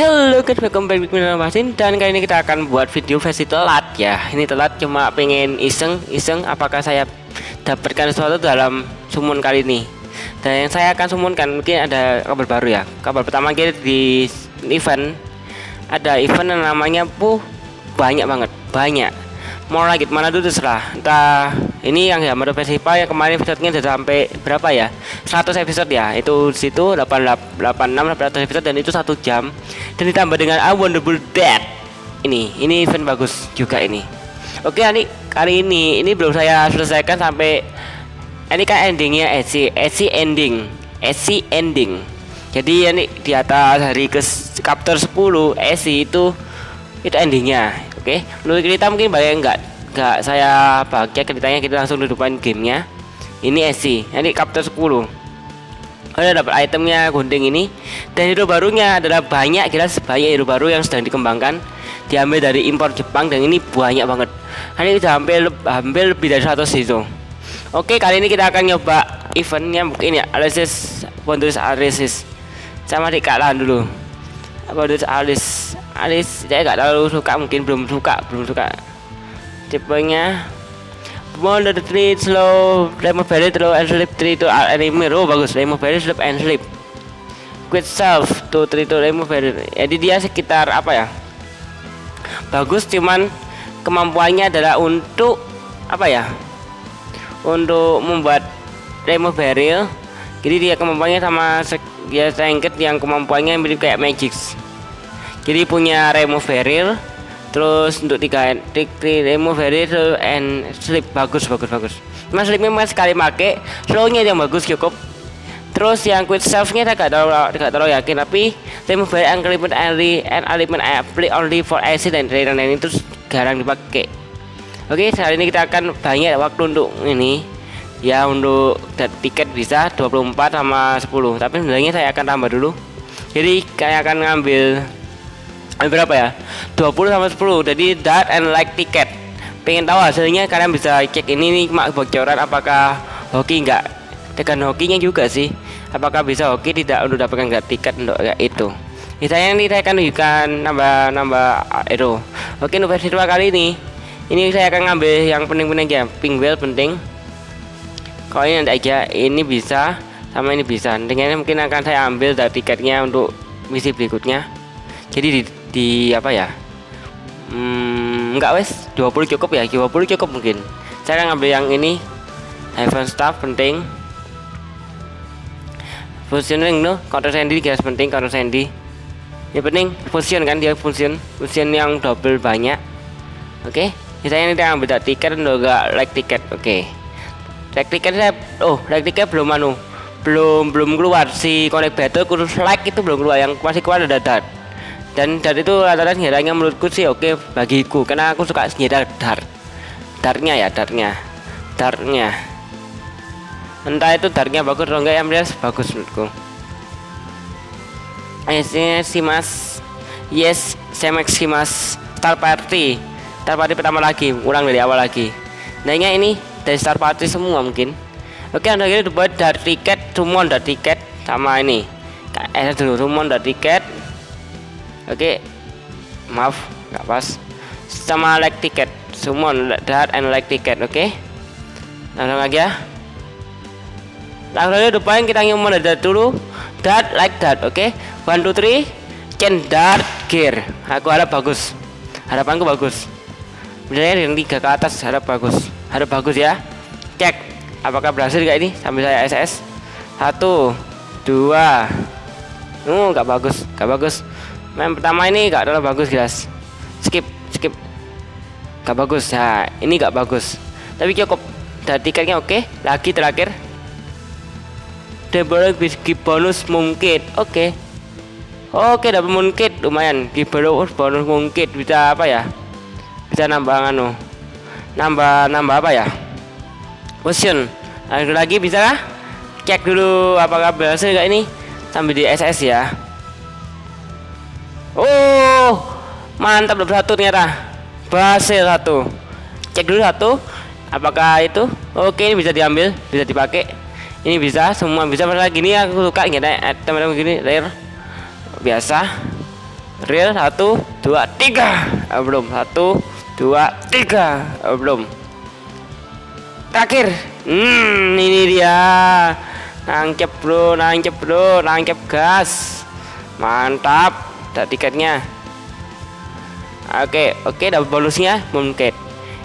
Hello guys, welcome back with Masin dan kali ini kita akan buat video versi telat ya. Ini telat cuma pengen iseng-iseng apakah saya dapatkan sesuatu dalam summon kali ini. Dan yang saya akan summonkan mungkin ada kabar baru ya. Kabar pertama kita di event ada event yang namanya puh banyak banget, banyak mau lagi mana dulu terserah. Entah ini yang ya menurut festival yang kemarin episode-nya sudah sampai berapa ya? 100 episode ya? Itu situ 86 800 episode dan itu satu jam. Dan ditambah dengan A Wonderful Dead. Ini ini event bagus juga ini. Oke ini kali ini ini belum saya selesaikan sampai ini kan endingnya Etsy Etsy ending Etsy ending. Jadi ini di atas hari ke chapter 10 Etsy itu itu endingnya Oke, menurut kita mungkin banyak enggak enggak saya bahagia ceritanya kita langsung depan gamenya. Ini SC, ini chapter 10. Ada dapat itemnya gunting ini dan hero barunya adalah banyak kira sebanyak hero baru yang sedang dikembangkan diambil dari impor Jepang dan ini banyak banget. Ini sudah hampir hampir lebih dari 100 itu. Oke, kali ini kita akan nyoba eventnya mungkin ya Alice Wondrous Alice sama dikalah dulu. Wondrous Alice Alice saya nggak terlalu suka mungkin belum suka belum suka. Tipenya Wonder Tree slow Lemon Berry slow and sleep Tree to anime oh bagus Lemon Berry sleep and sleep Quit self to Tree to Lemon Berry jadi dia sekitar apa ya? Bagus cuman kemampuannya adalah untuk apa ya? Untuk membuat Lemon Berry jadi dia kemampuannya sama dia sengket yang kemampuannya mirip kayak magic jadi punya remove barrier terus untuk tiga tiga remove barrier and sleep bagus bagus bagus. Mas sleep memang sekali make slownya yang bagus cukup. Terus yang quick gak terlalu gak terlalu yakin tapi remove barrier and element only and element play only for acid dan lain lain itu jarang dipakai. Oke saat ini kita akan banyak waktu untuk ini. Ya untuk tiket bisa 24 sama 10 tapi sebenarnya saya akan tambah dulu. Jadi kayak akan ngambil berapa ya? 20 sama 10 jadi that and like tiket. Pengen tahu hasilnya kalian bisa cek ini nih mak bocoran apakah hoki enggak tekan hokinya juga sih. Apakah bisa hoki tidak untuk dapatkan enggak tiket untuk enggak itu? Misalnya ini saya akan tunjukkan nambah nambah itu. Oke untuk versi dua kali ini. Ini saya akan ngambil yang penting-penting pink whale penting. Kalau ini nanti aja ini bisa sama ini bisa. Dengan mungkin akan saya ambil dari tiketnya untuk misi berikutnya. Jadi di di apa ya hmm, enggak wes 20 cukup ya 20 cukup mungkin. Saya ngambil yang ini heaven staff penting. Fusioning no counter sandy guys penting counter sandy ini penting fusion kan dia fusion fusion yang double banyak. Oke okay? misalnya ini kita ambil tiket dan enggak like tiket oke. Okay. like tiket saya oh like tiket belum anu belum belum keluar. Si connect battle kurus like itu belum keluar yang masih keluar ada dat dan dari itu rata-rata senjatanya menurutku sih oke bagiku. Karena aku suka senjata dart dartnya ya dartnya dartnya entah itu dartnya bagus atau enggak ya melihat bagus menurutku. Esnya si mas. Yes semex si mas. Star party. Star party pertama lagi ulang dari awal lagi. Nah ini dari star party semua mungkin. Oke anda ini buat dari tiket summon dari tiket sama ini. Eh dulu summon dari tiket Oke, maaf, nggak pas. Sama like tiket, summon that and like tiket, oke? Okay? Langsung aja. Langsung aja depan kita nyummon that dulu. That like that, oke? Okay? One two three, can that gear. Aku harap bagus. Harapanku bagus. Misalnya yang tiga ke atas harap bagus. Harap bagus ya. Cek apakah berhasil gak ini sambil saya SS. Satu, dua. Uh, nggak bagus, nggak bagus main pertama ini gak terlalu bagus guys. Skip skip. Gak bagus. Ya ini gak bagus. Tapi cukup. Dan tiketnya oke. Lagi terakhir. Dan boleh bonus mungkin. Oke. Oke dapat mungkin. Lumayan. Di bonus mungkin. Bisa apa ya? Bisa nambah anu. Nambah nambah apa ya? Potion lagi lagi bisa lah cek dulu apakah berhasil gak ini. Sambil di SS ya Oh, mantap dapat satu ternyata. Berhasil satu. Cek dulu satu. Apakah itu? Oke, ini bisa diambil, bisa dipakai. Ini bisa, semua bisa. Masalah gini aku suka gini, teman-teman gini, rare. Biasa. real satu dua tiga ah, belum satu dua tiga ah, belum terakhir hmm ini dia nangkep bro nangkep bro nangkep gas mantap ada tiketnya oke oke dapat bonusnya. Mungkin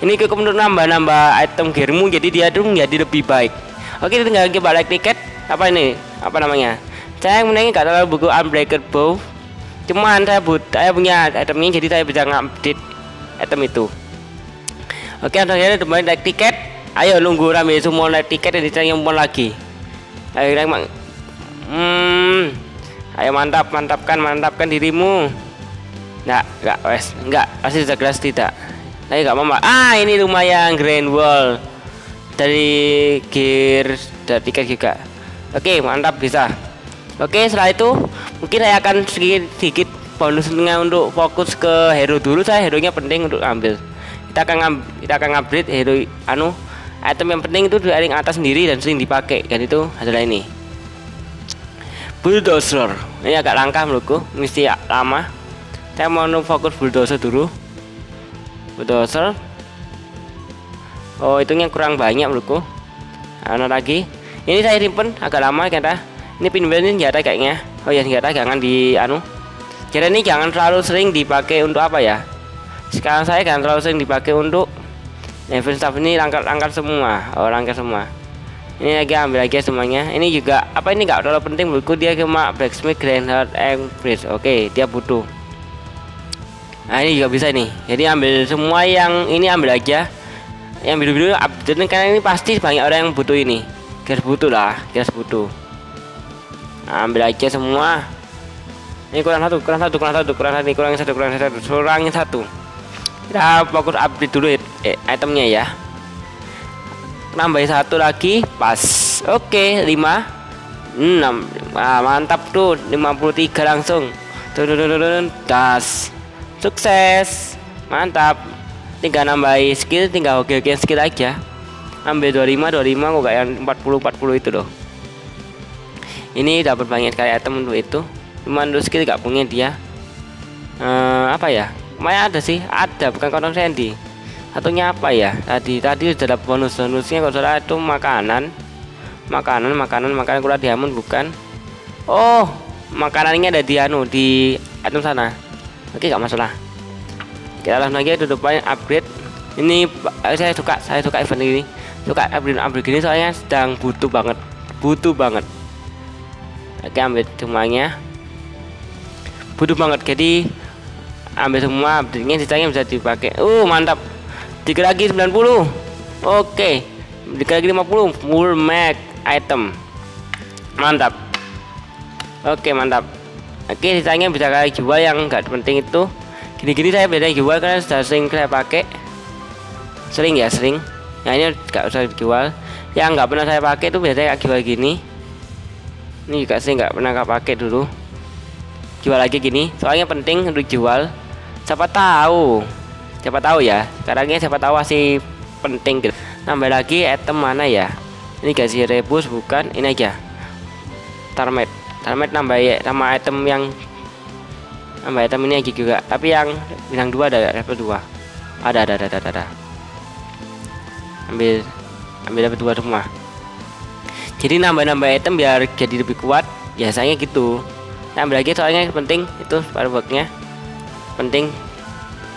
ini cukup untuk nambah-nambah item gearmu jadi dia tuh menjadi lebih baik. Oke tinggal kita balik tiket. Apa ini? Apa namanya? Saya menangin gak terlalu buku unbreakable. Cuman saya but saya punya itemnya jadi saya bisa ngupdate item itu. Oke akhirnya kembali naik tiket. Ayo nunggu rame semua naik tiket dan dicari yang lagi. Ayo emang hmm ayo mantap mantapkan mantapkan dirimu. Enggak enggak wes enggak pasti sudah jelas tidak. Tapi enggak mama ah ini lumayan grand wall dari gear dari tiket juga. Oke mantap bisa. Oke setelah itu mungkin saya akan sedikit, sedikit bonusnya untuk fokus ke hero dulu. Saya hero nya penting untuk ambil kita akan kita akan upgrade hero anu item yang penting itu di ring atas sendiri dan sering dipakai. Dan itu adalah ini. Bulldozer ini agak langka menurutku mesti lama. Saya mau fokus bulldozer dulu. Bulldozer. Oh itu yang kurang banyak menurutku. Anu lagi. Ini saya simpen agak lama kata. Ini pinball ini senjata kayaknya. Oh ya senjata jangan di anu. Jadi ini jangan terlalu sering dipakai untuk apa ya? Sekarang saya jangan terlalu sering dipakai untuk event staff ini langkah-langkah semua. Oh langkah semua ini lagi ambil lagi semuanya. Ini juga apa ini nggak terlalu penting buku dia cuma blacksmith heart and bridge. Oke dia butuh. Nah ini juga bisa nih. Jadi ambil semua yang ini ambil aja. Yang biru-biru update karena ini pasti banyak orang yang butuh ini. Gas butuh lah gas butuh nah, ambil aja semua. Ini kurang satu kurang satu kurang satu kurang satu kurang satu kurang satu kurangnya satu. Kita fokus update dulu eh, itemnya ya nambah satu lagi pas. Oke lima. Enam. Ah, mantap tuh 53 langsung. Tuh das. Sukses. Mantap. Tinggal nambahin skill tinggal oke oke skill aja. Ambil 25 25 kok kayak 40 40 itu loh. Ini dapat banyak sekali item untuk itu. Cuma untuk skill gak punya dia. Uh, apa ya? Lumayan ada sih. Ada bukan konon sandy satunya apa ya? Tadi tadi sudah dapat bonus bonusnya kalau salah itu makanan. Makanan makanan makanan kurang diamond bukan? Oh makanannya ada di anu di item sana. Oke gak masalah. Kita langsung aja depannya upgrade. Ini eh, saya suka saya suka event ini. Suka upgrade upgrade ini soalnya sedang butuh banget butuh banget. Oke ambil semuanya. Butuh banget jadi ambil semua update nya bisa dipakai. Uh mantap tiga lagi 90 oke. Tiga lagi 50 full mag item. Mantap. Oke mantap. Oke sisanya bisa kalian jual yang enggak penting itu. Gini-gini saya beda jual karena sudah sering saya pakai. Sering ya sering. Ya ini nggak usah dijual. Yang nggak pernah saya pakai itu biasanya jual gini. Ini juga sih nggak pernah pakai dulu. Jual lagi gini. Soalnya penting untuk jual siapa tahu siapa tahu ya sekarangnya siapa tahu masih penting gitu. Nambah lagi item mana ya? Ini gaji rebus bukan ini aja. Tarmet. Tarmet nambah ya sama item yang nambah item ini aja juga. Tapi yang bintang dua ada level dua. Ada ada ada ada, ada. ambil ambil dapat dua semua. Jadi nambah-nambah item biar jadi lebih kuat biasanya gitu. Nambah lagi soalnya penting itu fireworknya penting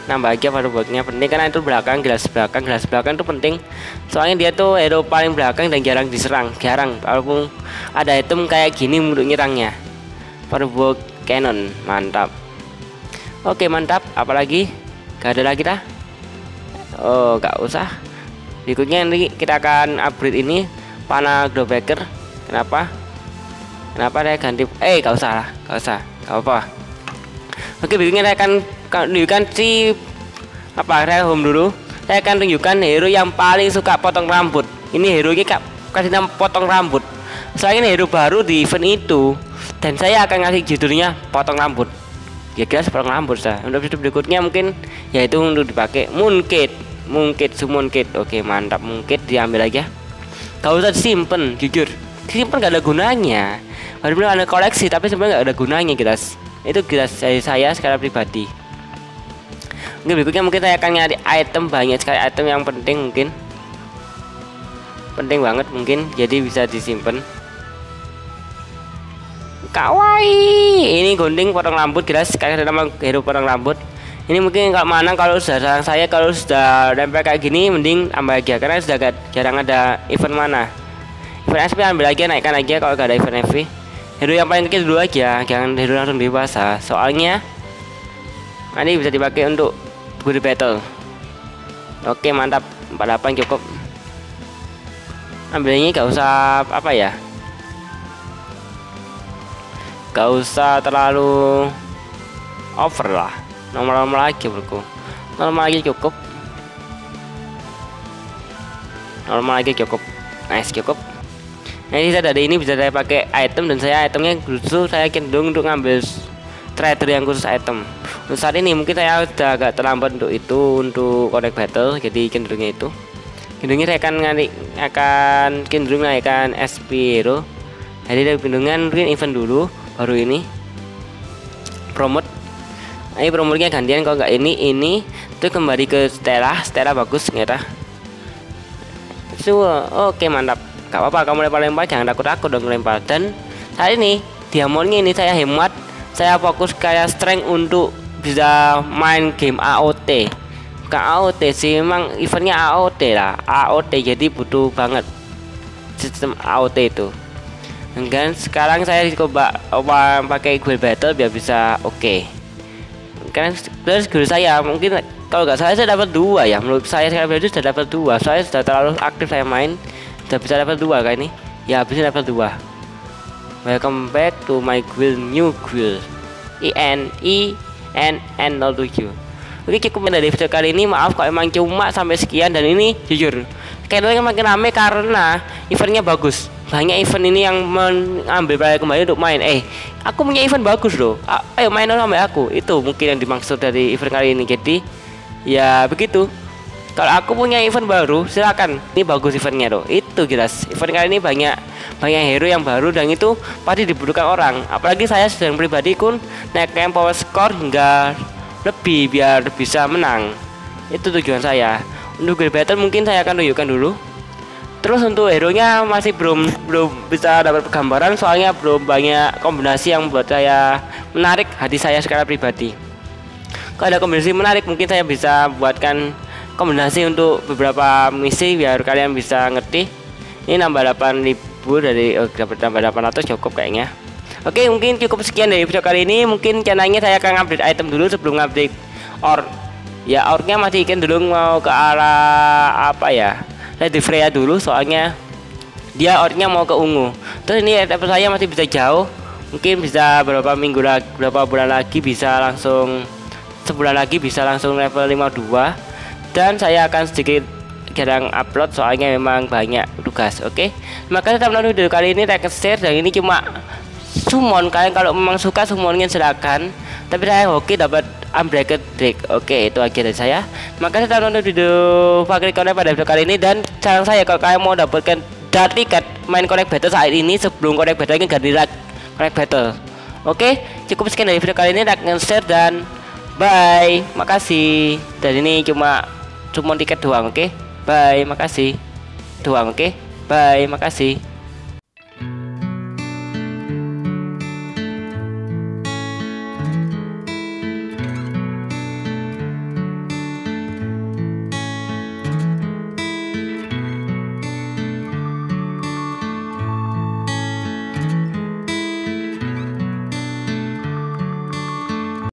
nambah aja fireworknya penting karena itu belakang gelas belakang. Gelas belakang itu penting. Soalnya dia tuh hero paling belakang dan jarang diserang. Jarang. Walaupun ada item kayak gini untuk nyerangnya. Firework cannon mantap. Oke mantap. Apalagi? Gak ada lagi dah. Oh gak usah. Berikutnya nanti kita akan upgrade ini. Panah glowbacker kenapa? Kenapa saya ganti? Eh gak usah lah. Gak usah. Gak apa oke berikutnya saya akan tunjukkan si apa saya home dulu. Saya akan tunjukkan hero yang paling suka potong rambut. Ini hero ini kak kasih nama potong rambut. Soalnya hero baru di event itu dan saya akan ngasih judulnya potong rambut. Ya kira seperti rambut sah untuk video berikutnya mungkin yaitu untuk dipakai. Moonkit moonkit kit oke mantap. Moonkit diambil aja kau usah simpen jujur. Simpen gak ada gunanya. Walaupun ada koleksi tapi sebenarnya gak ada gunanya kita itu jelas dari saya secara pribadi mungkin berikutnya mungkin saya akan nyari item banyak sekali item yang penting mungkin. Penting banget mungkin jadi bisa disimpan. Kawaii ini gunting potong rambut jelas kayak nama hero potong rambut. Ini mungkin kalau mana kalau sudah saya kalau sudah nempel kayak gini mending ambil aja karena sudah gak, jarang ada event mana. Event SP ambil lagi naikkan aja kalau gak ada event FV hero yang paling kecil dulu aja jangan hero langsung dewasa soalnya ini bisa dipakai untuk good battle. Oke mantap. 48 cukup. Ambil ini gak usah apa ya? Gak usah terlalu over lah. Normal-normal lagi bro normal lagi cukup. Normal lagi cukup. Nice cukup. Nah ini saya dari ini bisa saya pakai item dan saya itemnya justru saya cenderung untuk ngambil trader yang khusus item untuk saat ini mungkin saya sudah agak terlambat untuk itu untuk connect battle jadi cenderungnya itu. Cenderungnya saya akan ngani akan cenderung naikkan SP hero. Jadi dari mungkin event dulu baru ini. Promote. Ini promotnya gantian kalau nggak ini ini. Itu kembali ke Stella. Stella bagus ternyata. So, oke mantap. Gak apa-apa kamu lempar-lempar jangan takut-takut dong lempar. Dan saat ini diamondnya ini saya hemat. Saya fokus kayak strength untuk bisa main game AOT bukan AOT sih emang eventnya AOT lah. AOT jadi butuh banget sistem AOT itu. Dan kan sekarang saya coba pakai guild battle biar bisa oke. Okay. karena terus saya mungkin kalau nggak saya saya dapat dua ya. Menurut saya sekarang itu sudah dapat dua. Saya sudah terlalu aktif saya main sudah bisa dapat dua kayak ini? Ya bisa dapat dua. Welcome back to my guild new guild I N E NN07 Oke cukup dari video kali ini. Maaf kalau emang cuma sampai sekian dan ini jujur. Kayaknya makin rame karena eventnya bagus. Banyak event ini yang mengambil saya kembali untuk main. Eh aku punya event bagus loh. Ayo main sama aku. Itu mungkin yang dimaksud dari event kali ini. Jadi ya begitu kalau aku punya event baru silakan. Ini bagus eventnya loh itu jelas event kali ini banyak banyak hero yang baru dan itu pasti dibutuhkan orang. Apalagi saya sedang pribadi pun naikkan power score hingga lebih biar bisa menang. Itu tujuan saya. Untuk Great Battle mungkin saya akan tunjukkan dulu. Terus untuk hero nya masih belum belum bisa dapat gambaran soalnya belum banyak kombinasi yang buat saya menarik hati saya secara pribadi. Kalau ada kombinasi menarik mungkin saya bisa buatkan kombinasi untuk beberapa misi biar kalian bisa ngerti. Ini nambah 8000 dari oh, dapat nambah 800 cukup kayaknya. Oke, mungkin cukup sekian dari video kali ini. Mungkin channelnya saya akan update item dulu sebelum update or ya ornya masih ikan dulu mau ke arah apa ya saya di Freya dulu soalnya dia outnya mau ke ungu terus ini level saya masih bisa jauh mungkin bisa berapa minggu lagi berapa bulan lagi bisa langsung sebulan lagi bisa langsung level 52 dan saya akan sedikit jarang upload soalnya memang banyak tugas oke? Okay? telah menonton video kali ini like share dan ini cuma summon kalian kalau memang suka summonnya silakan. Tapi saya oke dapat unbreaked break oke? Itu aja dari saya. Makasih nonton video Fakri Connect pada video kali ini dan saran saya kalau kalian mau dapatkan tiket main Connect Battle saat ini sebelum Connect Battle ini ganti Connect Battle oke? Cukup sekian dari video kali ini like share dan bye. Makasih. Dan ini cuma cuma tiket doang oke? Bye makasih. Doang oke? Bye makasih